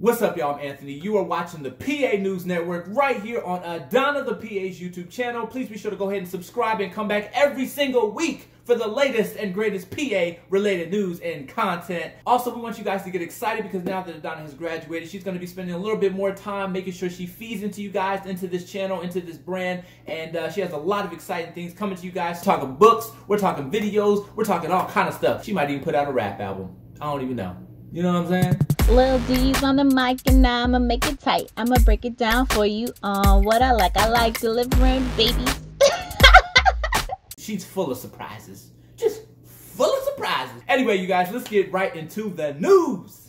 What's up, y'all? I'm Anthony. You are watching the PA News Network right here on Adanna the PA's YouTube channel. Please be sure to go ahead and subscribe and come back every single week for the latest and greatest PA related news and content. Also, we want you guys to get excited because now that Adanna has graduated, she's going to be spending a little bit more time making sure she feeds into you guys, into this channel, into this brand, and uh, she has a lot of exciting things coming to you guys. We're talking books, we're talking videos, we're talking all kind of stuff. She might even put out a rap album. I don't even know. You know what I'm saying? Lil D's on the mic and now I'ma make it tight. I'ma break it down for you on what I like. I like delivering babies. She's full of surprises. Just full of surprises. Anyway, you guys, let's get right into the news.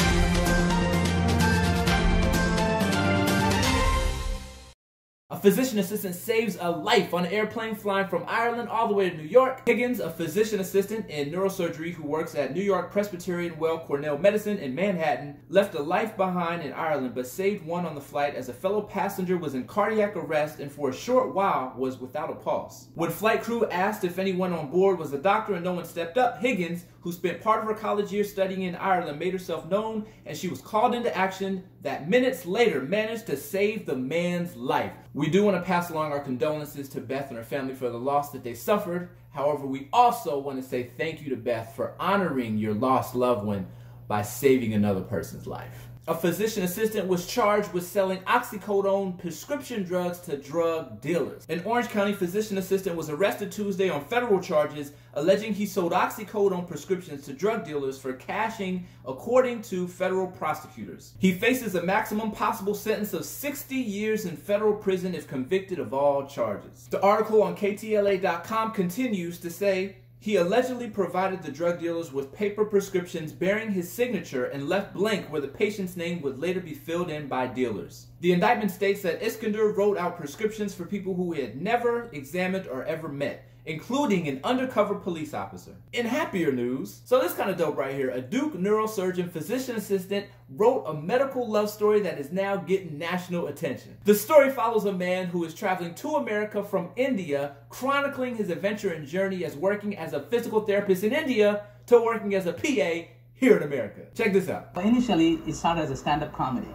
Physician assistant saves a life on an airplane flying from Ireland all the way to New York. Higgins, a physician assistant in neurosurgery who works at New York Presbyterian Weill Cornell Medicine in Manhattan, left a life behind in Ireland but saved one on the flight as a fellow passenger was in cardiac arrest and for a short while was without a pulse. When flight crew asked if anyone on board was a doctor and no one stepped up, Higgins, who spent part of her college year studying in Ireland, made herself known and she was called into action that minutes later managed to save the man's life. We do want to pass along our condolences to Beth and her family for the loss that they suffered. However, we also want to say thank you to Beth for honoring your lost loved one by saving another person's life a physician assistant was charged with selling oxycodone prescription drugs to drug dealers. An Orange County physician assistant was arrested Tuesday on federal charges alleging he sold oxycodone prescriptions to drug dealers for cashing, according to federal prosecutors. He faces a maximum possible sentence of 60 years in federal prison if convicted of all charges. The article on KTLA.com continues to say, he allegedly provided the drug dealers with paper prescriptions bearing his signature and left blank where the patient's name would later be filled in by dealers. The indictment states that Iskander wrote out prescriptions for people who he had never examined or ever met including an undercover police officer. In happier news, so this kind of dope right here, a Duke neurosurgeon physician assistant wrote a medical love story that is now getting national attention. The story follows a man who is traveling to America from India, chronicling his adventure and journey as working as a physical therapist in India to working as a PA here in America. Check this out. Initially, it started as a stand-up comedy.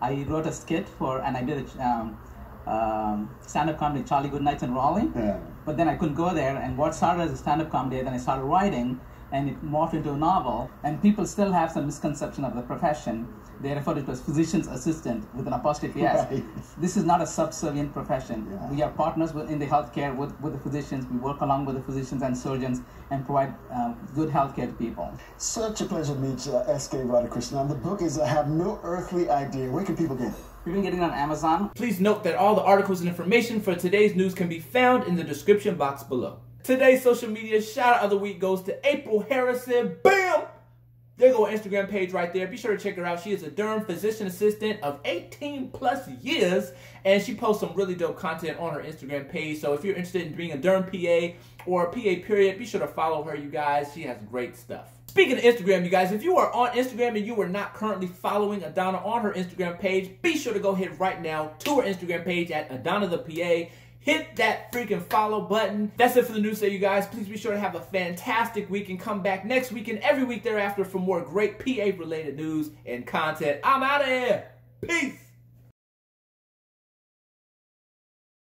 I wrote a skit for, and I did a um, um, stand-up comedy, Charlie Goodnights in Raleigh. Yeah. But then I couldn't go there, and what started as a stand-up comedy, then I started writing, and it morphed into a novel. And people still have some misconception of the profession. They refer to it as physician's assistant with an apostrophe S. Right. This is not a subservient profession. Yeah. We are partners in the healthcare with, with the physicians. We work along with the physicians and surgeons and provide uh, good healthcare to people. Such a pleasure to meet uh, S.K. Radhakrishnan. The book is I Have No Earthly Idea. Where can people get it? You've been getting it on Amazon. Please note that all the articles and information for today's news can be found in the description box below. Today's social media shout out of the week goes to April Harrison. Bam! There go Instagram page right there. Be sure to check her out. She is a Durham physician assistant of 18 plus years, and she posts some really dope content on her Instagram page. So if you're interested in being a Durham PA or a PA period, be sure to follow her, you guys. She has great stuff. Speaking of Instagram, you guys, if you are on Instagram and you are not currently following Adanna on her Instagram page, be sure to go ahead right now to her Instagram page at Adanna the PA. Hit that freaking follow button. That's it for the news today, you guys. Please be sure to have a fantastic week and come back next week and every week thereafter for more great PA related news and content. I'm out of here. Peace.